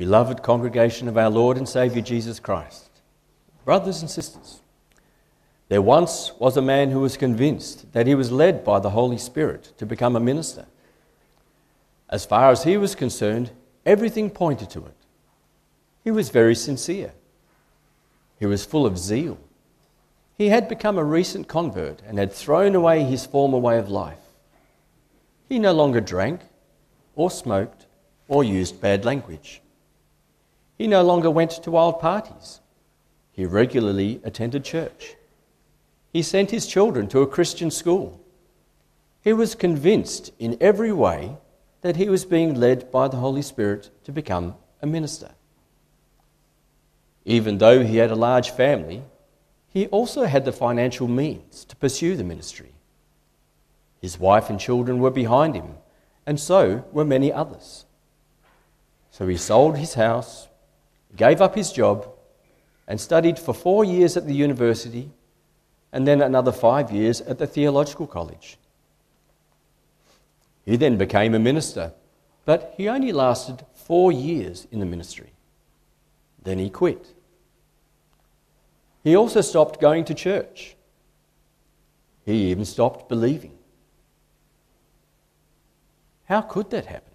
beloved congregation of our Lord and Saviour Jesus Christ, brothers and sisters, there once was a man who was convinced that he was led by the Holy Spirit to become a minister. As far as he was concerned, everything pointed to it. He was very sincere. He was full of zeal. He had become a recent convert and had thrown away his former way of life. He no longer drank, or smoked, or used bad language. He no longer went to wild parties. He regularly attended church. He sent his children to a Christian school. He was convinced in every way that he was being led by the Holy Spirit to become a minister. Even though he had a large family, he also had the financial means to pursue the ministry. His wife and children were behind him, and so were many others. So he sold his house, gave up his job, and studied for four years at the university and then another five years at the theological college. He then became a minister, but he only lasted four years in the ministry. Then he quit. He also stopped going to church. He even stopped believing. How could that happen?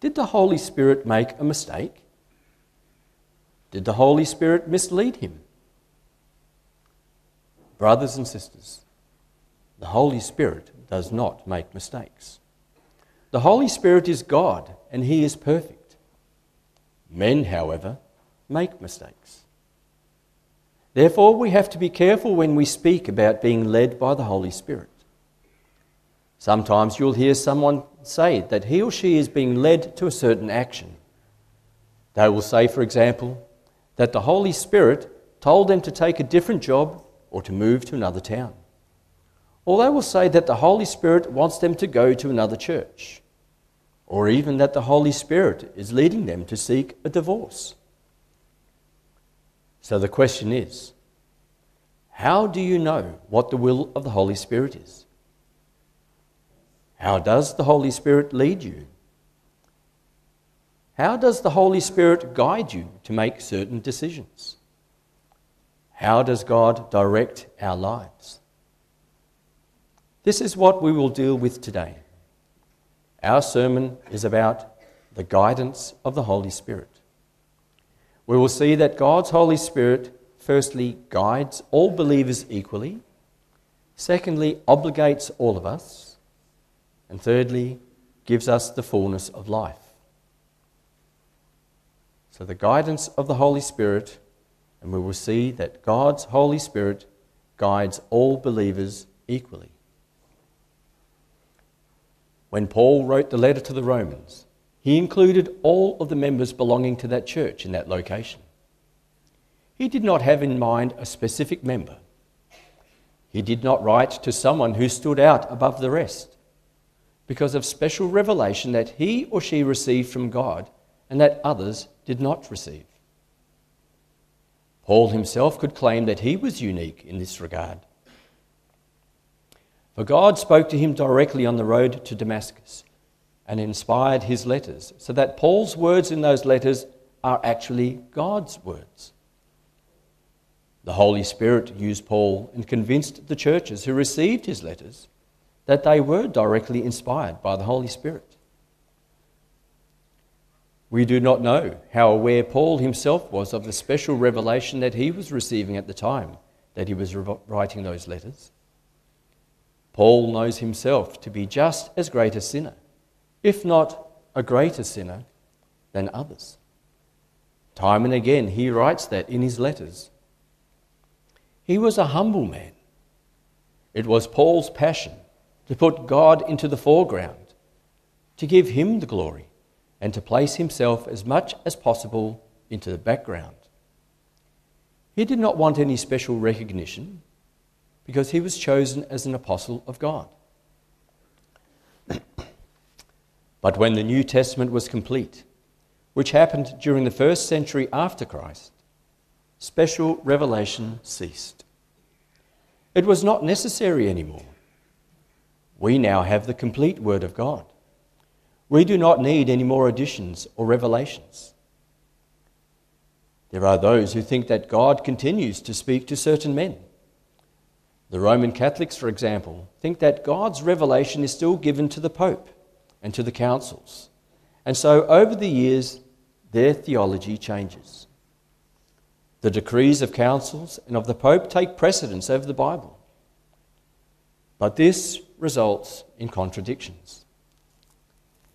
Did the Holy Spirit make a mistake? Did the Holy Spirit mislead him? Brothers and sisters, the Holy Spirit does not make mistakes. The Holy Spirit is God and He is perfect. Men, however, make mistakes. Therefore, we have to be careful when we speak about being led by the Holy Spirit. Sometimes you'll hear someone say that he or she is being led to a certain action. They will say, for example, that the Holy Spirit told them to take a different job or to move to another town. Or they will say that the Holy Spirit wants them to go to another church, or even that the Holy Spirit is leading them to seek a divorce. So the question is how do you know what the will of the Holy Spirit is? How does the Holy Spirit lead you? How does the Holy Spirit guide you to make certain decisions? How does God direct our lives? This is what we will deal with today. Our sermon is about the guidance of the Holy Spirit. We will see that God's Holy Spirit, firstly, guides all believers equally, secondly, obligates all of us, and thirdly, gives us the fullness of life. So, the guidance of the Holy Spirit and we will see that God's Holy Spirit guides all believers equally. When Paul wrote the letter to the Romans, he included all of the members belonging to that church in that location. He did not have in mind a specific member. He did not write to someone who stood out above the rest because of special revelation that he or she received from God and that others did not receive. Paul himself could claim that he was unique in this regard. For God spoke to him directly on the road to Damascus and inspired his letters, so that Paul's words in those letters are actually God's words. The Holy Spirit used Paul and convinced the churches who received his letters that they were directly inspired by the Holy Spirit. We do not know how aware Paul himself was of the special revelation that he was receiving at the time that he was writing those letters. Paul knows himself to be just as great a sinner, if not a greater sinner, than others. Time and again, he writes that in his letters. He was a humble man. It was Paul's passion to put God into the foreground, to give him the glory and to place himself as much as possible into the background. He did not want any special recognition because he was chosen as an apostle of God. but when the New Testament was complete, which happened during the first century after Christ, special revelation ceased. It was not necessary anymore. We now have the complete Word of God. We do not need any more additions or revelations. There are those who think that God continues to speak to certain men. The Roman Catholics, for example, think that God's revelation is still given to the Pope and to the councils. And so, over the years, their theology changes. The decrees of councils and of the Pope take precedence over the Bible. But this results in contradictions.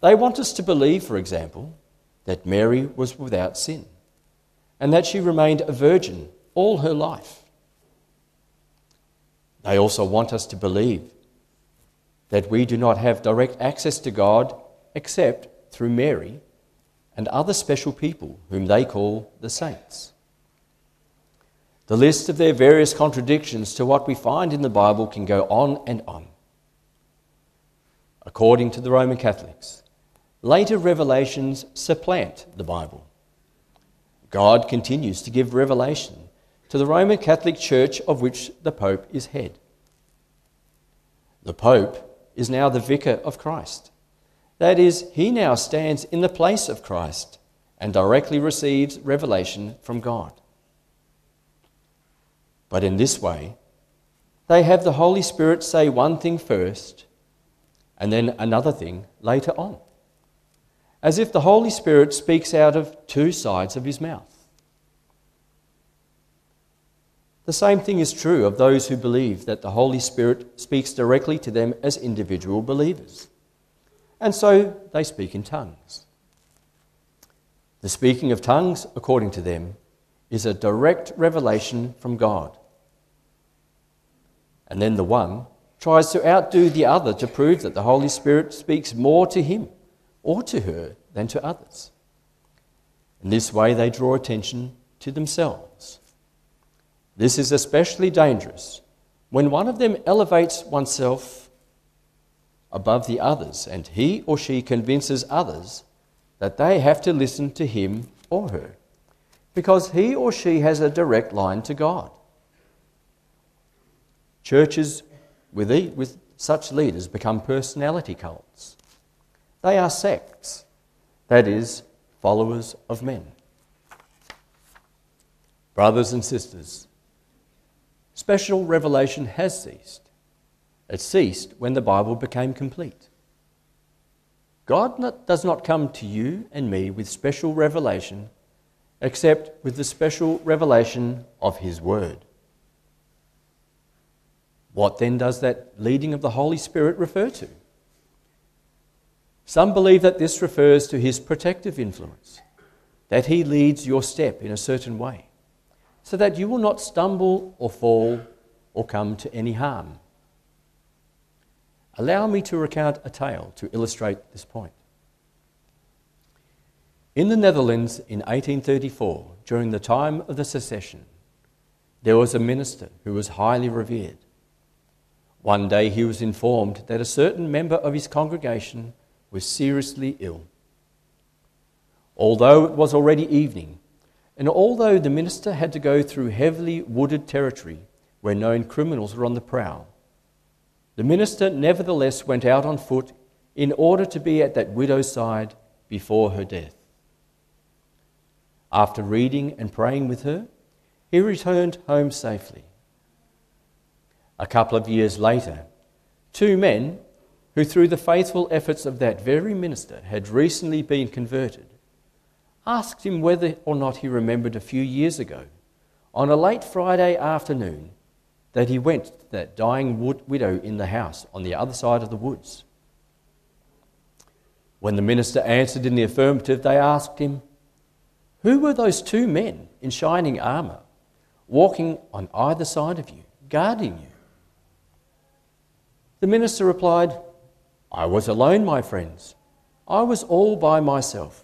They want us to believe, for example, that Mary was without sin and that she remained a virgin all her life. They also want us to believe that we do not have direct access to God except through Mary and other special people whom they call the saints. The list of their various contradictions to what we find in the Bible can go on and on. According to the Roman Catholics, later revelations supplant the Bible. God continues to give revelation to the Roman Catholic Church of which the Pope is head. The Pope is now the vicar of Christ. That is, he now stands in the place of Christ and directly receives revelation from God. But in this way, they have the Holy Spirit say one thing first and then another thing later on as if the Holy Spirit speaks out of two sides of his mouth. The same thing is true of those who believe that the Holy Spirit speaks directly to them as individual believers. And so they speak in tongues. The speaking of tongues, according to them, is a direct revelation from God. And then the one tries to outdo the other to prove that the Holy Spirit speaks more to him or to her than to others. In this way, they draw attention to themselves. This is especially dangerous when one of them elevates oneself above the others and he or she convinces others that they have to listen to him or her because he or she has a direct line to God. Churches with, with such leaders become personality cults. They are sects, that is, followers of men. Brothers and sisters, special revelation has ceased. It ceased when the Bible became complete. God not, does not come to you and me with special revelation except with the special revelation of His Word. What then does that leading of the Holy Spirit refer to? Some believe that this refers to his protective influence, that he leads your step in a certain way, so that you will not stumble or fall or come to any harm. Allow me to recount a tale to illustrate this point. In the Netherlands in 1834, during the time of the secession, there was a minister who was highly revered. One day he was informed that a certain member of his congregation was seriously ill. Although it was already evening, and although the minister had to go through heavily wooded territory where known criminals were on the prowl, the minister nevertheless went out on foot in order to be at that widow's side before her death. After reading and praying with her, he returned home safely. A couple of years later, two men who, through the faithful efforts of that very minister, had recently been converted, asked him whether or not he remembered a few years ago, on a late Friday afternoon, that he went to that dying wood widow in the house on the other side of the woods. When the minister answered in the affirmative, they asked him, Who were those two men in shining armour, walking on either side of you, guarding you? The minister replied, I was alone, my friends. I was all by myself,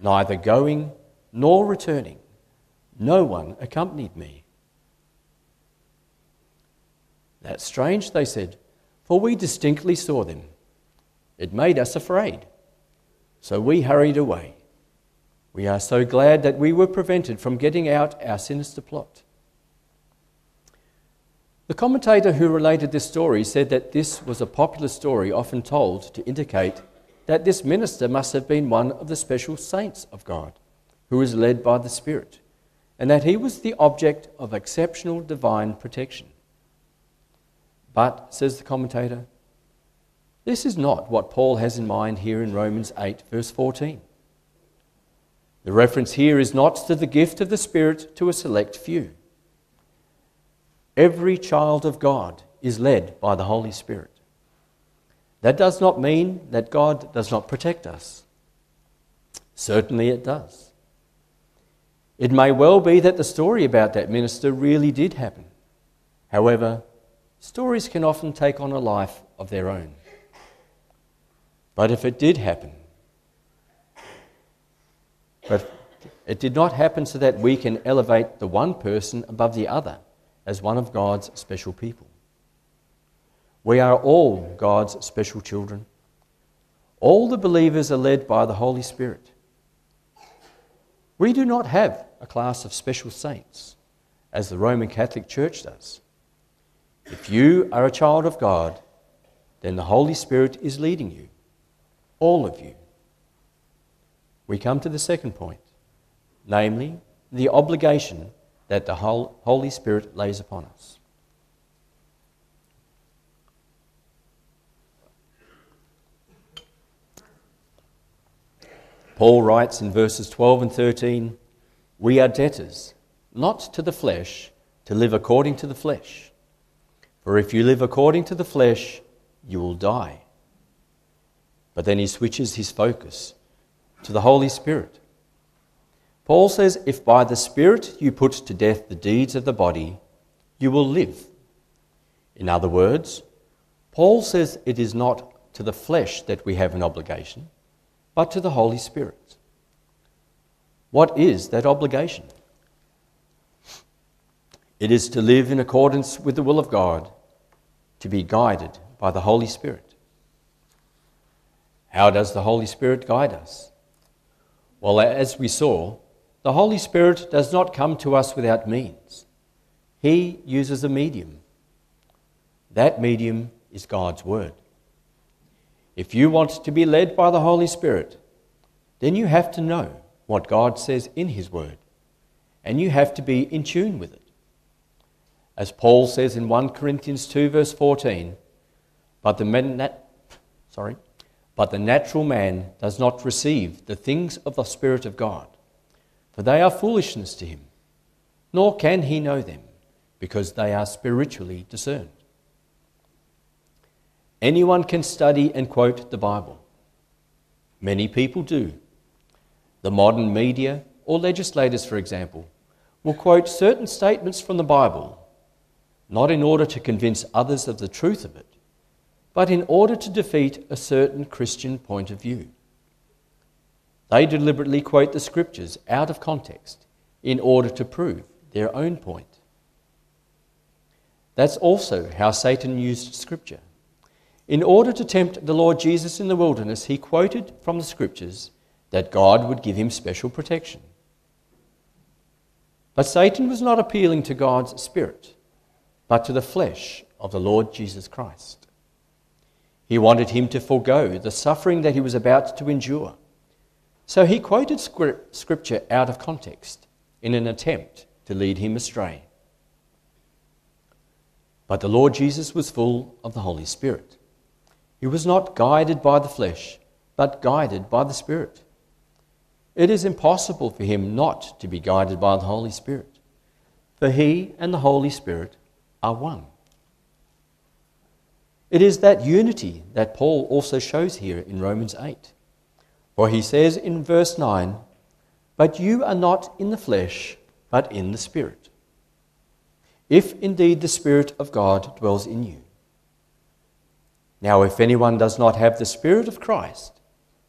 neither going nor returning. No one accompanied me. That's strange, they said, for we distinctly saw them. It made us afraid. So we hurried away. We are so glad that we were prevented from getting out our sinister plot. The commentator who related this story said that this was a popular story often told to indicate that this minister must have been one of the special saints of God, who was led by the Spirit, and that he was the object of exceptional divine protection. But, says the commentator, this is not what Paul has in mind here in Romans 8, verse 14. The reference here is not to the gift of the Spirit to a select few. Every child of God is led by the Holy Spirit. That does not mean that God does not protect us. Certainly it does. It may well be that the story about that minister really did happen. However, stories can often take on a life of their own. But if it did happen, but it did not happen so that we can elevate the one person above the other as one of God's special people. We are all God's special children. All the believers are led by the Holy Spirit. We do not have a class of special saints, as the Roman Catholic Church does. If you are a child of God, then the Holy Spirit is leading you, all of you. We come to the second point, namely, the obligation that the Holy Spirit lays upon us. Paul writes in verses 12 and 13 We are debtors, not to the flesh, to live according to the flesh. For if you live according to the flesh, you will die. But then he switches his focus to the Holy Spirit. Paul says, If by the Spirit you put to death the deeds of the body, you will live. In other words, Paul says it is not to the flesh that we have an obligation but to the Holy Spirit. What is that obligation? It is to live in accordance with the will of God, to be guided by the Holy Spirit. How does the Holy Spirit guide us? Well, as we saw, the Holy Spirit does not come to us without means. He uses a medium. That medium is God's Word. If you want to be led by the Holy Spirit, then you have to know what God says in His Word, and you have to be in tune with it. As Paul says in 1 Corinthians 2, verse 14, but the, nat- sorry, but the natural man does not receive the things of the Spirit of God, for they are foolishness to him, nor can he know them, because they are spiritually discerned. Anyone can study and quote the Bible. Many people do. The modern media, or legislators, for example, will quote certain statements from the Bible, not in order to convince others of the truth of it, but in order to defeat a certain Christian point of view. They deliberately quote the scriptures out of context in order to prove their own point. That's also how Satan used scripture. In order to tempt the Lord Jesus in the wilderness, he quoted from the scriptures that God would give him special protection. But Satan was not appealing to God's spirit, but to the flesh of the Lord Jesus Christ. He wanted him to forego the suffering that he was about to endure. So he quoted scripture out of context in an attempt to lead him astray. But the Lord Jesus was full of the Holy Spirit. He was not guided by the flesh, but guided by the Spirit. It is impossible for him not to be guided by the Holy Spirit, for he and the Holy Spirit are one. It is that unity that Paul also shows here in Romans 8. For he says in verse 9, But you are not in the flesh, but in the Spirit. If indeed the Spirit of God dwells in you. Now, if anyone does not have the Spirit of Christ,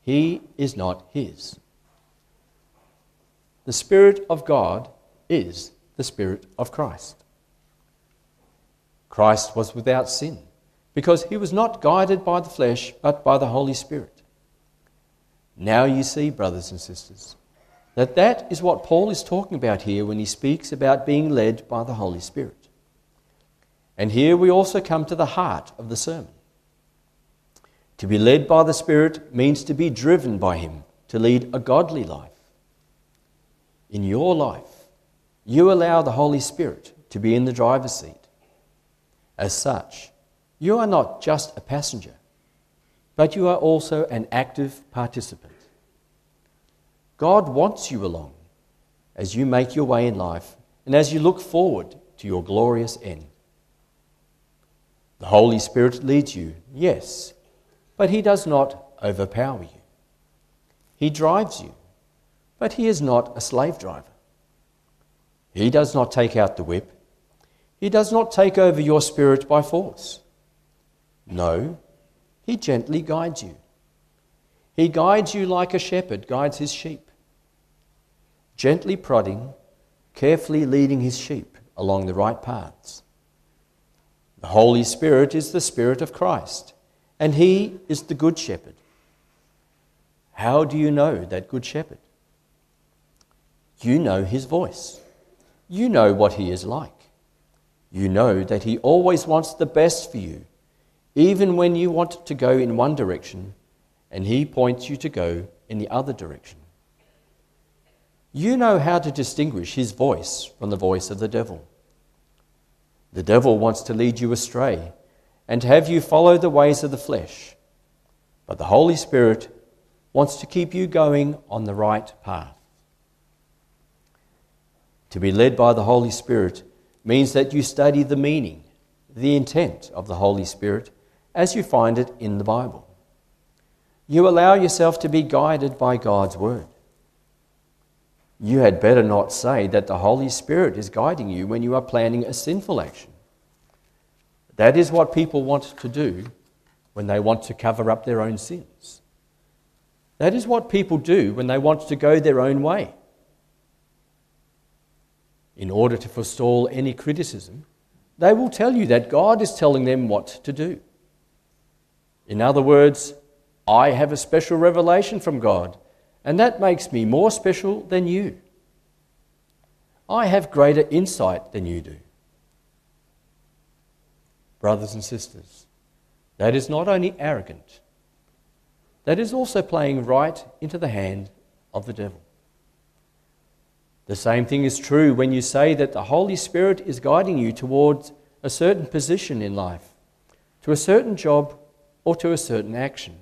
he is not his. The Spirit of God is the Spirit of Christ. Christ was without sin because he was not guided by the flesh but by the Holy Spirit. Now you see, brothers and sisters, that that is what Paul is talking about here when he speaks about being led by the Holy Spirit. And here we also come to the heart of the sermon. To be led by the Spirit means to be driven by Him, to lead a godly life. In your life, you allow the Holy Spirit to be in the driver's seat. As such, you are not just a passenger, but you are also an active participant. God wants you along as you make your way in life and as you look forward to your glorious end. The Holy Spirit leads you, yes, but He does not overpower you. He drives you, but He is not a slave driver. He does not take out the whip. He does not take over your spirit by force. No, He gently guides you. He guides you like a shepherd guides his sheep, gently prodding, carefully leading his sheep along the right paths. The Holy Spirit is the Spirit of Christ, and He is the Good Shepherd. How do you know that Good Shepherd? You know His voice. You know what He is like. You know that He always wants the best for you, even when you want to go in one direction and He points you to go in the other direction. You know how to distinguish His voice from the voice of the devil. The devil wants to lead you astray and have you follow the ways of the flesh. But the Holy Spirit wants to keep you going on the right path. To be led by the Holy Spirit means that you study the meaning, the intent of the Holy Spirit as you find it in the Bible. You allow yourself to be guided by God's Word. You had better not say that the Holy Spirit is guiding you when you are planning a sinful action. That is what people want to do when they want to cover up their own sins. That is what people do when they want to go their own way. In order to forestall any criticism, they will tell you that God is telling them what to do. In other words, I have a special revelation from God and that makes me more special than you. I have greater insight than you do. Brothers and sisters, that is not only arrogant, that is also playing right into the hand of the devil. The same thing is true when you say that the Holy Spirit is guiding you towards a certain position in life, to a certain job, or to a certain action.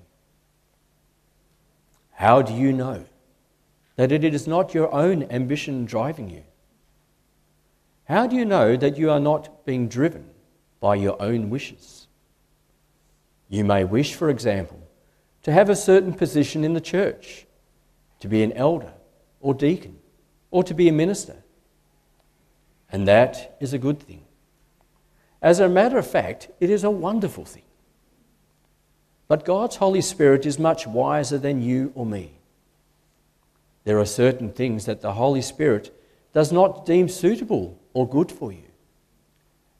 How do you know that it is not your own ambition driving you? How do you know that you are not being driven by your own wishes? You may wish, for example, to have a certain position in the church, to be an elder or deacon, or to be a minister. And that is a good thing. As a matter of fact, it is a wonderful thing. But God's Holy Spirit is much wiser than you or me. There are certain things that the Holy Spirit does not deem suitable or good for you.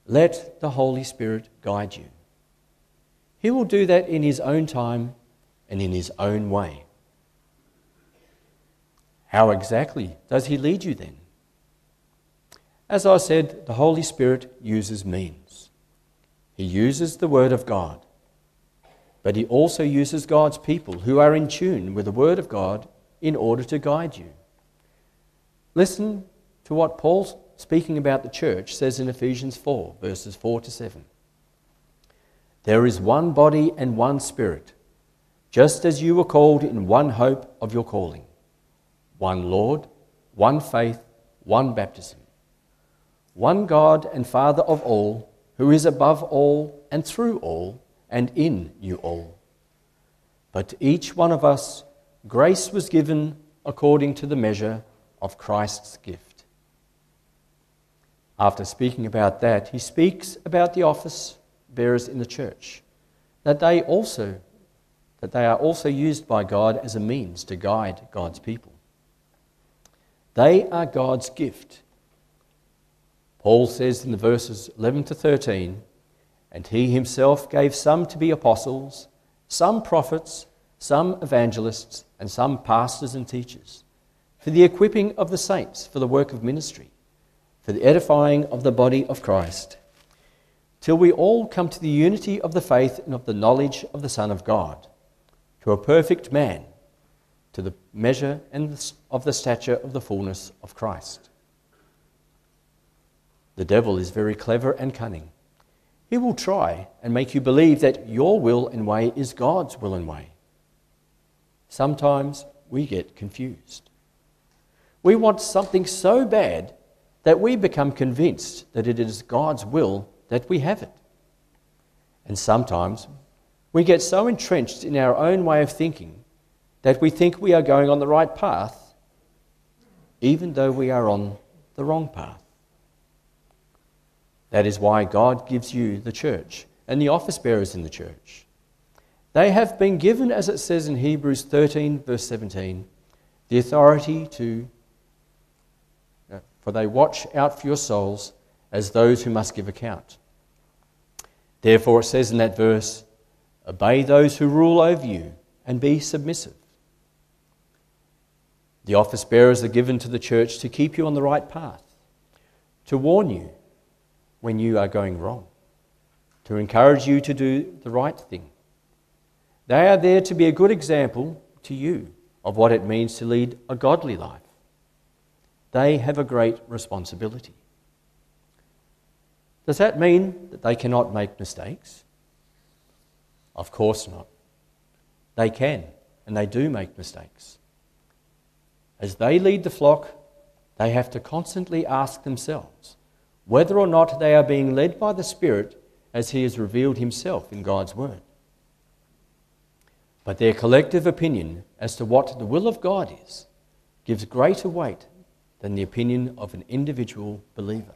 Let the Holy Spirit guide you. He will do that in His own time and in His own way. How exactly does He lead you then? As I said, the Holy Spirit uses means. He uses the Word of God but he also uses God's people who are in tune with the Word of God in order to guide you. Listen to what Paul, speaking about the church, says in Ephesians 4, verses 4 to 7. There is one body and one spirit, just as you were called in one hope of your calling one Lord, one faith, one baptism, one God and Father of all, who is above all and through all and in you all. But to each one of us, grace was given according to the measure of Christ's gift. After speaking about that, he speaks about the office bearers in the church, that they also that they are also used by God as a means to guide God's people. They are God's gift. Paul says in the verses 11 to 13, and he himself gave some to be apostles, some prophets, some evangelists, and some pastors and teachers, for the equipping of the saints for the work of ministry, for the edifying of the body of Christ, till we all come to the unity of the faith and of the knowledge of the Son of God, to a perfect man, to the measure and of the stature of the fullness of Christ. The devil is very clever and cunning. He will try and make you believe that your will and way is God's will and way. Sometimes we get confused. We want something so bad that we become convinced that it is God's will that we have it. And sometimes we get so entrenched in our own way of thinking that we think we are going on the right path, even though we are on the wrong path. That is why God gives you the church and the office bearers in the church. They have been given, as it says in Hebrews 13, verse 17, the authority to, uh, for they watch out for your souls as those who must give account. Therefore, it says in that verse, Obey those who rule over you and be submissive. The office bearers are given to the church to keep you on the right path, to warn you when you are going wrong, to encourage you to do the right thing. They are there to be a good example to you of what it means to lead a godly life. They have a great responsibility. Does that mean that they cannot make mistakes? Of course not. They can, and they do make mistakes. As they lead the flock, they have to constantly ask themselves whether or not they are being led by the Spirit as He has revealed Himself in God's Word. But their collective opinion as to what the will of God is gives greater weight than the opinion of an individual believer.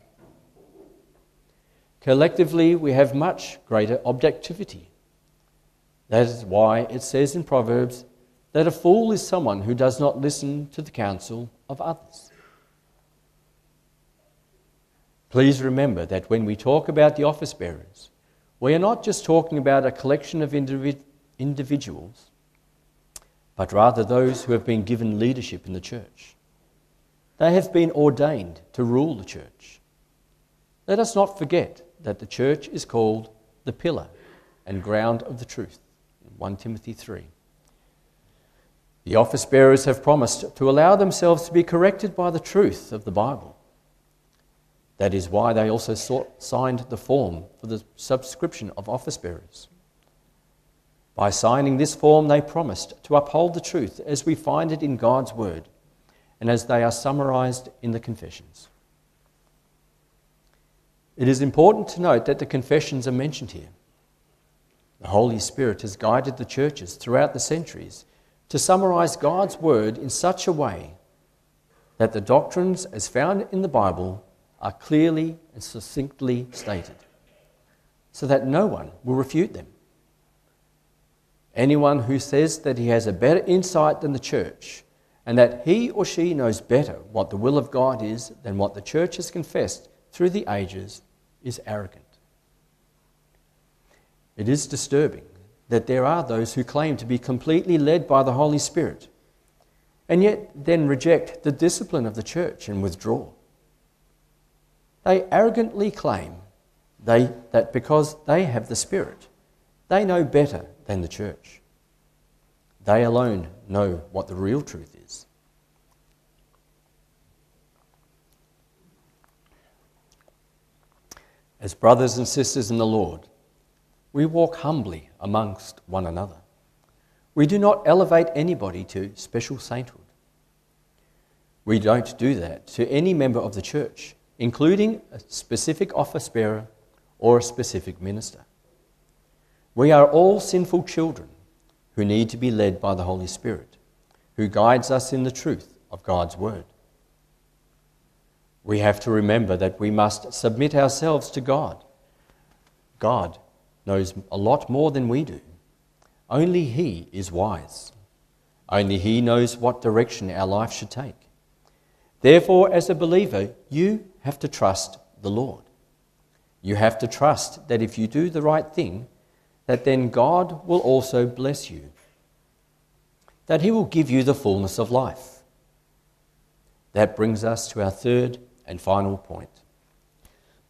Collectively, we have much greater objectivity. That is why it says in Proverbs that a fool is someone who does not listen to the counsel of others. Please remember that when we talk about the office bearers, we are not just talking about a collection of individ- individuals, but rather those who have been given leadership in the church. They have been ordained to rule the church. Let us not forget that the church is called the pillar and ground of the truth. 1 Timothy 3. The office bearers have promised to allow themselves to be corrected by the truth of the Bible. That is why they also sought, signed the form for the subscription of office bearers. By signing this form, they promised to uphold the truth as we find it in God's Word and as they are summarized in the confessions. It is important to note that the confessions are mentioned here. The Holy Spirit has guided the churches throughout the centuries to summarize God's Word in such a way that the doctrines as found in the Bible are clearly and succinctly stated, so that no one will refute them. Anyone who says that he has a better insight than the church and that he or she knows better what the will of God is than what the church has confessed through the ages is arrogant. It is disturbing that there are those who claim to be completely led by the Holy Spirit and yet then reject the discipline of the church and withdraw. They arrogantly claim they, that because they have the Spirit, they know better than the church. They alone know what the real truth is. As brothers and sisters in the Lord, we walk humbly amongst one another. We do not elevate anybody to special sainthood. We don't do that to any member of the church, including a specific office bearer or a specific minister. We are all sinful children who need to be led by the Holy Spirit, who guides us in the truth of God's Word we have to remember that we must submit ourselves to God. God knows a lot more than we do. Only He is wise. Only He knows what direction our life should take. Therefore, as a believer, you have to trust the Lord. You have to trust that if you do the right thing, that then God will also bless you, that He will give you the fullness of life. That brings us to our third and final point.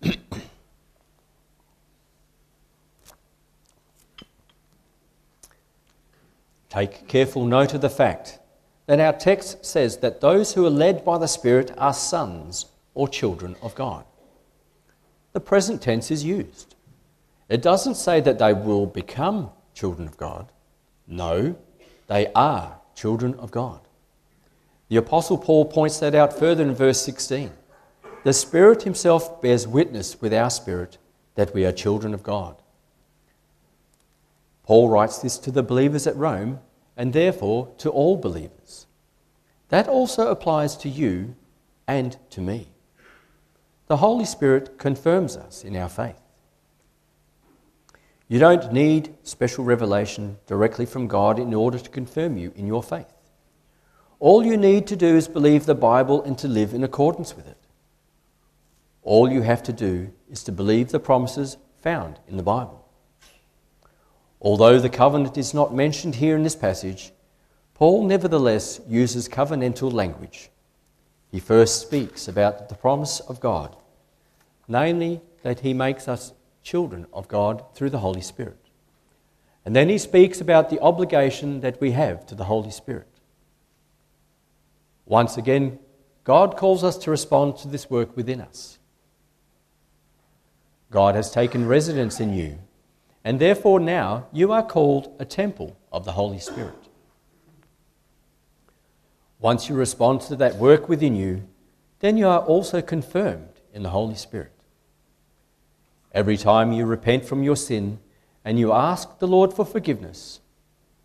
Take careful note of the fact that our text says that those who are led by the Spirit are sons or children of God. The present tense is used. It doesn't say that they will become children of God. No, they are children of God. The Apostle Paul points that out further in verse 16. The Spirit Himself bears witness with our spirit that we are children of God. Paul writes this to the believers at Rome and therefore to all believers. That also applies to you and to me. The Holy Spirit confirms us in our faith. You don't need special revelation directly from God in order to confirm you in your faith. All you need to do is believe the Bible and to live in accordance with it. All you have to do is to believe the promises found in the Bible. Although the covenant is not mentioned here in this passage, Paul nevertheless uses covenantal language. He first speaks about the promise of God, namely that he makes us children of God through the Holy Spirit. And then he speaks about the obligation that we have to the Holy Spirit. Once again, God calls us to respond to this work within us. God has taken residence in you, and therefore now you are called a temple of the Holy Spirit. Once you respond to that work within you, then you are also confirmed in the Holy Spirit. Every time you repent from your sin and you ask the Lord for forgiveness,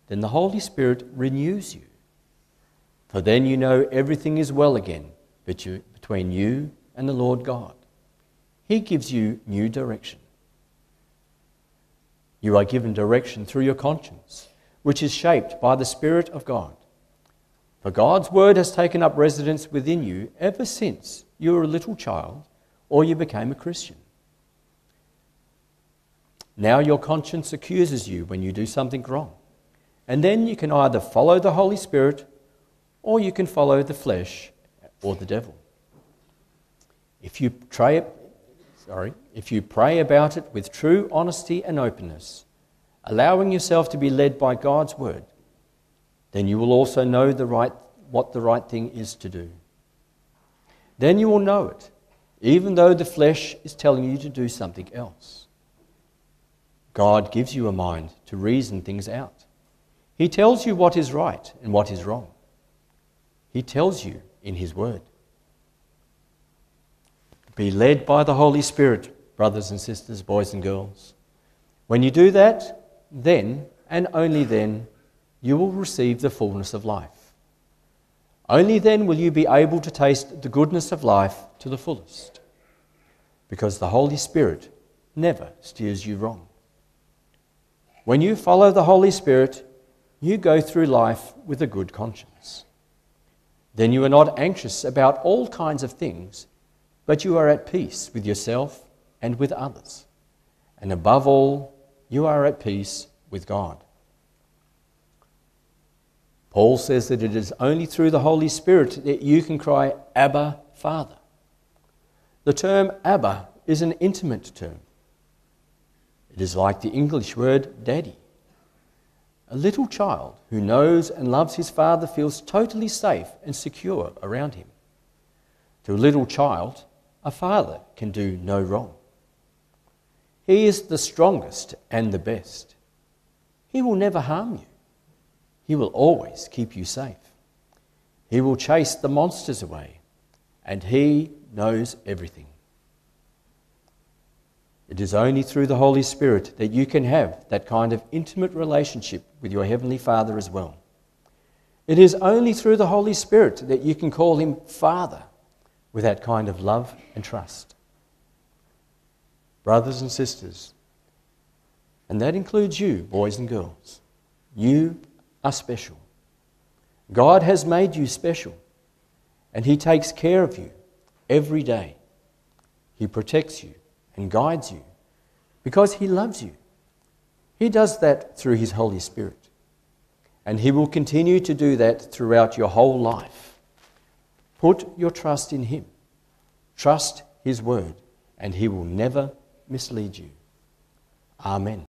then the Holy Spirit renews you. For then you know everything is well again between you and the Lord God. He gives you new direction. You are given direction through your conscience, which is shaped by the Spirit of God. For God's Word has taken up residence within you ever since you were a little child or you became a Christian. Now your conscience accuses you when you do something wrong. And then you can either follow the Holy Spirit or you can follow the flesh or the devil. If you try sorry, if you pray about it with true honesty and openness, allowing yourself to be led by God's word, then you will also know the right, what the right thing is to do. Then you will know it, even though the flesh is telling you to do something else. God gives you a mind to reason things out. He tells you what is right and what is wrong. He tells you in His Word. Be led by the Holy Spirit, brothers and sisters, boys and girls. When you do that, then and only then you will receive the fullness of life. Only then will you be able to taste the goodness of life to the fullest. Because the Holy Spirit never steers you wrong. When you follow the Holy Spirit, you go through life with a good conscience. Then you are not anxious about all kinds of things, but you are at peace with yourself and with others. And above all, you are at peace with God. Paul says that it is only through the Holy Spirit that you can cry, Abba, Father. The term Abba is an intimate term. It is like the English word daddy. A little child who knows and loves his father feels totally safe and secure around him. To a little child, a father can do no wrong. He is the strongest and the best. He will never harm you. He will always keep you safe. He will chase the monsters away, and he knows everything. It is only through the Holy Spirit that you can have that kind of intimate relationship with your Heavenly Father as well. It is only through the Holy Spirit that you can call Him Father with that kind of love and trust. Brothers and sisters, and that includes you, boys and girls, you are special. God has made you special, and He takes care of you every day. He protects you and guides you because He loves you. He does that through His Holy Spirit. And He will continue to do that throughout your whole life. Put your trust in Him. Trust His word, and He will never mislead you. Amen.